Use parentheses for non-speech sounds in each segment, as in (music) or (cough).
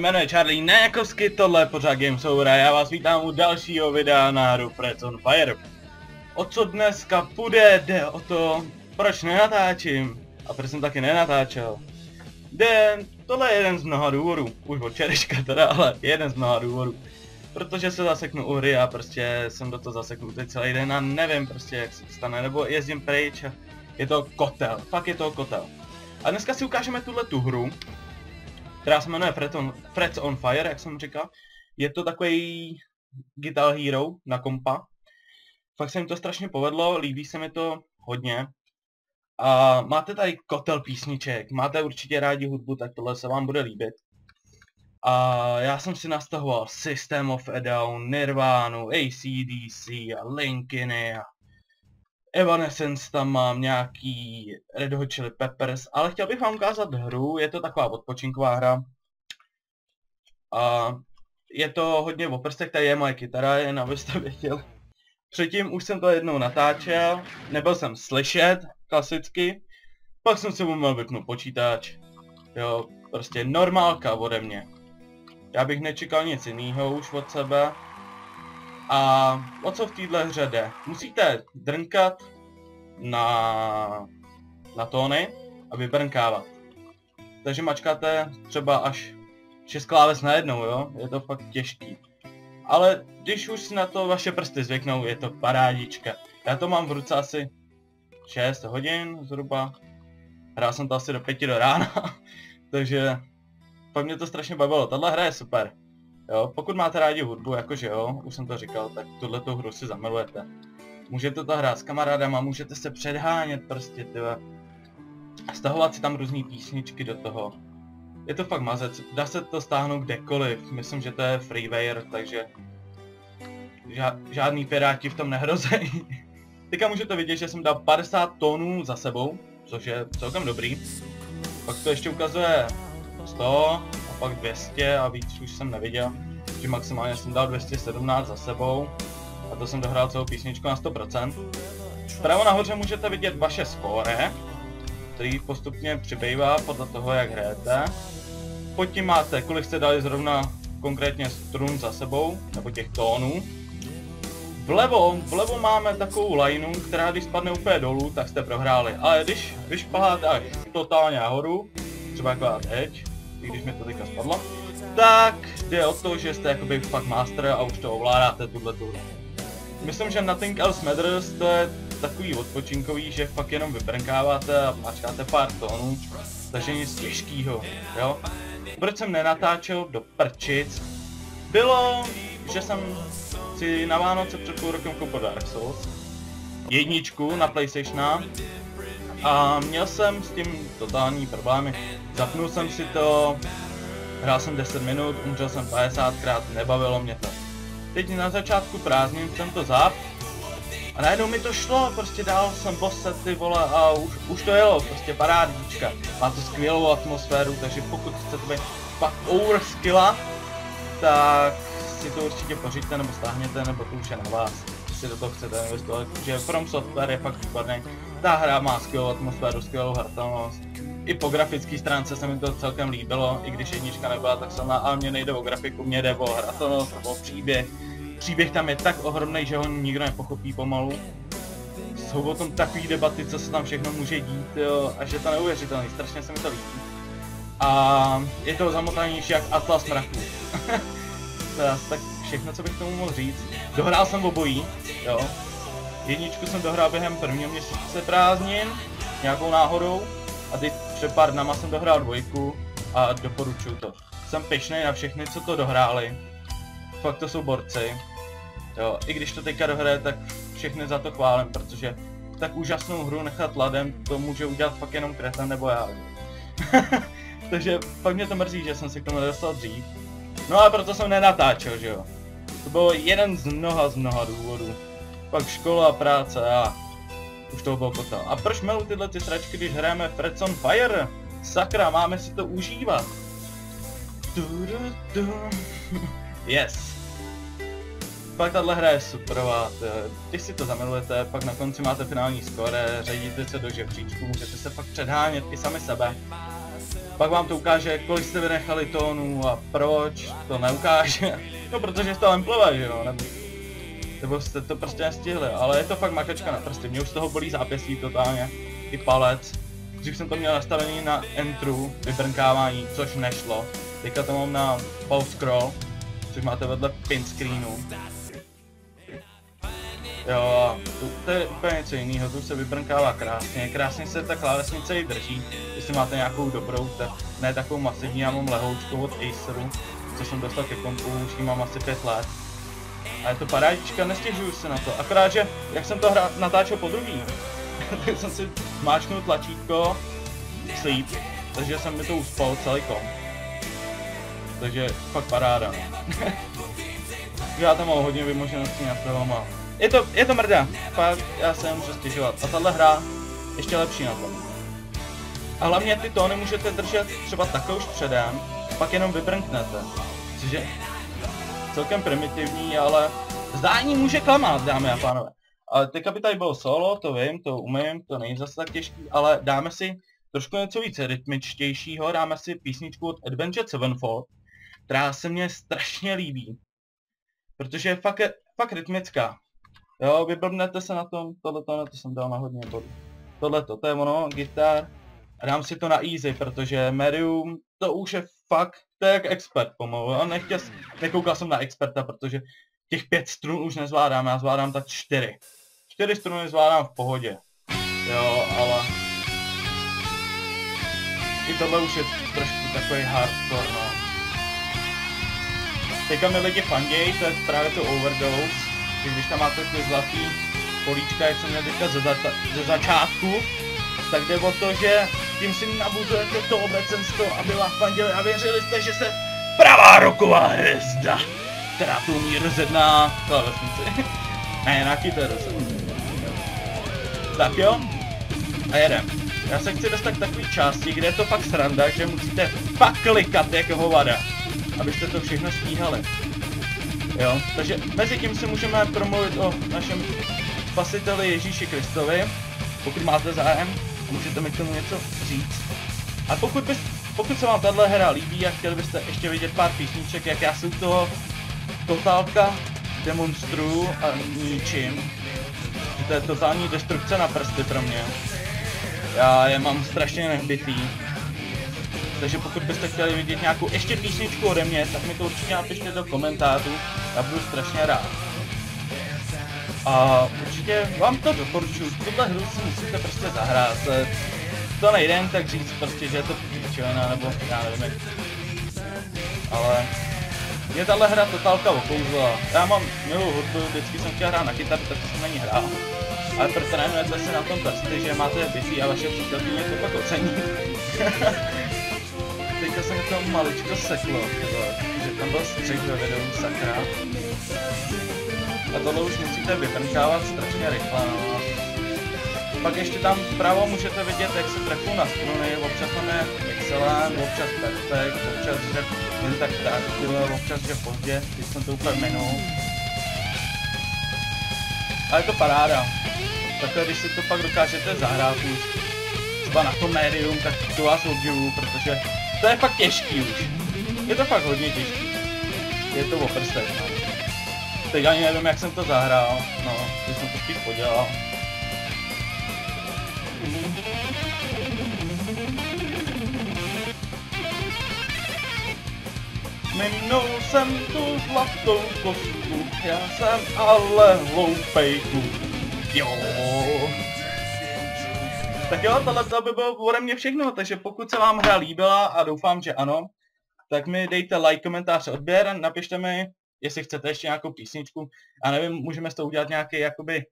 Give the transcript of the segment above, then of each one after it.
jméno je Charlie Nejakovsky, tohle je pořád Games Over a já vás vítám u dalšího videa na hru Freds on Fire. O co dneska půjde, jde o to, proč nenatáčím a proč jsem taky nenatáčel. Jde, tohle je jeden z mnoha důvodů, už od čereška teda, ale jeden z mnoha důvodů. Protože se zaseknu u hry a prostě jsem do toho zaseknutý celý den a nevím prostě jak se stane, nebo jezdím pryč a je to kotel, fakt je to kotel. A dneska si ukážeme tuhle tu hru, která se jmenuje Freds on, Freds on Fire, jak jsem říkal. Je to takový Guitar Hero na kompa. Fakt se mi to strašně povedlo, líbí se mi to hodně. A máte tady kotel písniček, máte určitě rádi hudbu, tak tohle se vám bude líbit. A já jsem si nastahoval System of a Down, Nirvana, ACDC a Linkiny a Evanescence tam mám nějaký Red Hot Chili Peppers, ale chtěl bych vám ukázat hru, je to taková odpočinková hra. A je to hodně o prstech, tady je moje kytara, jen abyste (laughs) věděli. Předtím už jsem to jednou natáčel, nebyl jsem slyšet, klasicky. Pak jsem si uměl vypnout počítač. Jo, prostě normálka ode mě. Já bych nečekal nic jiného už od sebe. A o co v téhle hře jde? Musíte drnkat na, na tóny a vybrnkávat. Takže mačkáte třeba až 6 kláves najednou, jo? Je to fakt těžký. Ale když už si na to vaše prsty zvyknou, je to parádička. Já to mám v ruce asi 6 hodin zhruba. Hrál jsem to asi do 5 do rána, (laughs) takže fakt mě to strašně bavilo. Tahle hra je super. Jo, pokud máte rádi hudbu, jakože jo, už jsem to říkal, tak tuhle hru si zamilujete. Můžete to hrát s kamarádama, můžete se předhánět prostě, tyhle. Stahovat si tam různé písničky do toho. Je to fakt mazec, dá se to stáhnout kdekoliv, myslím, že to je freeware, takže žádný piráti v tom nehrozejí. (laughs) Teďka můžete vidět, že jsem dal 50 tónů za sebou, což je celkem dobrý. Pak to ještě ukazuje 100, pak 200 a víc už jsem neviděl. Že maximálně jsem dal 217 za sebou a to jsem dohrál celou písničku na 100%. Vpravo nahoře můžete vidět vaše skóre, který postupně přibývá podle toho, jak hrajete. Pod tím máte, kolik jste dali zrovna konkrétně strun za sebou, nebo těch tónů. Vlevo, vlevo máme takovou lineu, která když spadne úplně dolů, tak jste prohráli. Ale když, když paháte až totálně nahoru, třeba jako teď, i když mi to teďka spadlo, tak jde o to, že jste jakoby fakt master a už to ovládáte tuhle tu Myslím, že Nothing Else Matters to je takový odpočinkový, že fakt jenom vybrnkáváte a mačkáte pár tónů, takže nic těžkýho, jo. Proč jsem nenatáčel do prčic, bylo, že jsem si na Vánoce před půl rokem koupil Dark Souls, jedničku na Playstationa a měl jsem s tím totální problémy. Zapnul jsem si to, hrál jsem 10 minut, umřel jsem 50krát, nebavilo mě to. Teď na začátku prázdnin jsem to zap a najednou mi to šlo, prostě dál jsem bosse ty vole a už, už to jelo, prostě parádička. Má to skvělou atmosféru, takže pokud chcete být fakt over skilla, tak si to určitě pořiďte nebo stáhněte, nebo to už je na vás si do toho chcete investovat, že From Software je fakt výborný. Ta hra má skvělou atmosféru, skvělou hratelnost. I po grafické stránce se mi to celkem líbilo, i když jednička nebyla tak silná, ale mě nejde o grafiku, mě jde o hratelnost, o příběh. Příběh tam je tak ohromný, že ho nikdo nepochopí pomalu. Jsou o tom takové debaty, co se tam všechno může dít, jo, a že to neuvěřitelný, strašně se mi to líbí. A je to zamotanější jak Atlas mraků. to je tak všechno, co bych tomu mohl říct. Dohrál jsem obojí, jo. Jedničku jsem dohrál během prvního měsíce prázdnin, nějakou náhodou. A teď před pár dnama jsem dohrál dvojku a doporučuju to. Jsem pešný na všechny, co to dohráli. Fakt to jsou borci. Jo, i když to teďka dohraje, tak všechny za to chválím, protože tak úžasnou hru nechat ladem, to může udělat fakt jenom kreten nebo já. (laughs) Takže fakt mě to mrzí, že jsem se k tomu nedostal dřív. No a proto jsem nenatáčel, že jo. To byl jeden z mnoha z mnoha důvodů. Pak škola, práce a už toho bylo potel. A proč melu tyhle ty sračky, když hrajeme Freds on Fire? Sakra, máme si to užívat. (laughs) Yes. Pak tahle hra je superová, když si to zamilujete, pak na konci máte finální skore, ředíte se do žebříčku, můžete se pak předhánět i sami sebe. Pak vám to ukáže, kolik jste vynechali tónů a proč, to neukáže. (laughs) No protože jste emplové, že jo, nebo, nebo jste to prostě nestihli, ale je to fakt makačka na prsty, mě už z toho bolí zápěstí totálně, i palec. Dřív jsem to měl nastavený na entru, vybrnkávání, což nešlo. Teďka to mám na pause scroll, což máte vedle pin screenu. Jo, to je úplně něco jiného, tu se vybrnkává krásně, krásně se ta klávesnice i drží, jestli máte nějakou dobrou, tak ne takovou masivní, já mám lehoučkou od Aceru, co jsem dostal ke kompu, už mám asi 5 let. A je to parádička, nestěžuju se na to, akorát, že jak jsem to hra, natáčel po druhý, (laughs) tak jsem si máčknul tlačítko sleep, takže jsem mi to uspal celý kom. Takže fakt paráda. (laughs) já tam mám hodně vymožeností na tom a je to, je to mrda, fakt já se nemůžu stěžovat. A tahle hra ještě lepší na tom. A hlavně ty tóny můžete držet třeba takhle už předem, pak jenom vybrnknete. Což je celkem primitivní, ale zdání může klamat, dámy a pánové. Ale teďka by tady bylo solo, to vím, to umím, to není zase tak těžký, ale dáme si trošku něco více rytmičtějšího, dáme si písničku od Adventure Sevenfold, která se mně strašně líbí. Protože je fakt, fakt rytmická. Jo, vyblbnete se na tom, tohleto, na to jsem dal na hodně bod. Tohleto, to je ono, gitar. A dám si to na easy, protože medium, to už je fakt, to je jak expert pomalu, jo. Nechtěl, nekoukal jsem na experta, protože těch pět strun už nezvládám, já zvládám tak čtyři. Čtyři struny zvládám v pohodě. Jo, ale... I tohle už je trošku takový hardcore, no. Teďka mi lidi fandějí, to je právě to overdose když tam máte ty zlatý políčka, jak jsem měl teďka ze, za, ze začátku, tak jde o to, že tím si nabuzujete to obecenstvo, aby vás fandili a věřili jste, že se pravá roková hvězda, která tu umí rozjedná klávesnici. ne, na kytaru Tak jo, a jedem. Já se chci dostat k části, kde je to fakt sranda, že musíte fakt klikat jako hovada, abyste to všechno stíhali. Jo, takže mezi tím si můžeme promluvit o našem spasiteli Ježíši Kristovi, pokud máte zájem, můžete mi k tomu něco říct. A pokud, bys, pokud se vám tahle hra líbí a chtěli byste ještě vidět pár písniček, jak já jsem toho totálka demonstruju a ničím, to je totální destrukce na prsty pro mě. Já je mám strašně nehbitý, takže pokud byste chtěli vidět nějakou ještě písničku ode mě, tak mi to určitě napište do komentářů, já budu strašně rád. A určitě vám to doporučuji, tuhle hru si musíte prostě zahrát. To nejde tak říct prostě, že je to píčovina, nebo já nevím jak. Ale mě tahle hra totálka okouzla. Já mám milou hudbu, vždycky jsem chtěl hrát na kytaru, tak jsem na ní hrál. Ale protrénujete se na tom prsty, že máte bicí a vaše přítelkyně to pak ocení. (laughs) teďka se mi to maličko seklo, že tam byl střih ve videu, sakra. A tohle už musíte vybrnkávat strašně rychle, no. Pak ještě tam vpravo můžete vidět, jak se trefou na struny, občas tam je excelent, občas perfekt, občas že jen tak tak, občas že pozdě, když jsem to úplně minul. A je to paráda. Takhle, když si to pak dokážete zahrát už, třeba na tom médium, tak to vás obdivuju, protože to je fakt těžký už. Je to fakt hodně těžký. Je to o prstech, no. Teď ani nevím, jak jsem to zahrál, no, když jsem to spíš podělal. Minul jsem tu zlatou kostku, já jsem ale hloupej. Jo. Tak jo, tohle to by bylo ode mě všechno, takže pokud se vám hra líbila a doufám, že ano, tak mi dejte like, komentář, odběr, napište mi, jestli chcete ještě nějakou písničku. A nevím, můžeme s toho udělat nějaký jakoby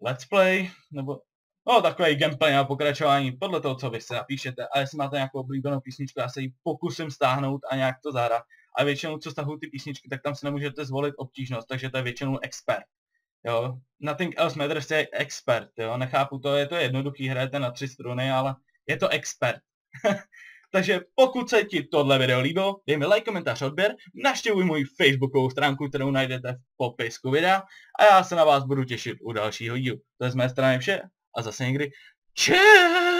let's play, nebo no takový gameplay na pokračování, podle toho, co vy se napíšete. A jestli máte nějakou oblíbenou písničku, já se ji pokusím stáhnout a nějak to zahrát. A většinou, co stahují ty písničky, tak tam si nemůžete zvolit obtížnost, takže to je většinou expert. Jo, Nothing Else Matters je expert, jo, nechápu to, je to jednoduchý, hrajete na tři struny, ale je to expert. (laughs) Takže pokud se ti tohle video líbilo, dej mi like, komentář, odběr, naštěvuj můj facebookovou stránku, kterou najdete v popisku videa a já se na vás budu těšit u dalšího dílu. To je z mé strany vše a zase někdy čau!